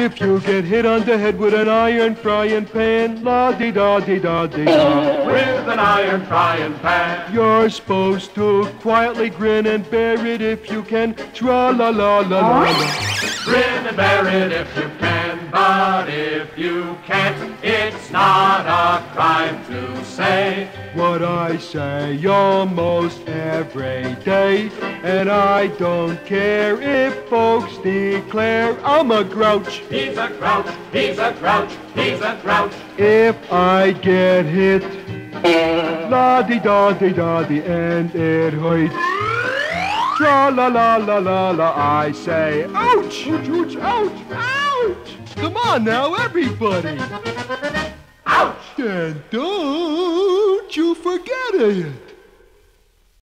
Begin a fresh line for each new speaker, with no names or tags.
If you get hit on the head with an iron frying pan, la di da di da di da.
With an iron frying pan.
You're supposed to quietly grin and bear it if you can. Tra la la la la.
Grin and bear it if you can, if you can't, it's not a crime to say.
What I say almost every day, and I don't care if folks declare I'm a grouch.
He's a grouch, he's a grouch, he's a grouch.
If I get hit, la di da di da di, and it hurts. Tra la la la la la, I say, ouch, ouch, ouch, ouch, ouch. Come on now, everybody.
Ouch!
And don't you forget it.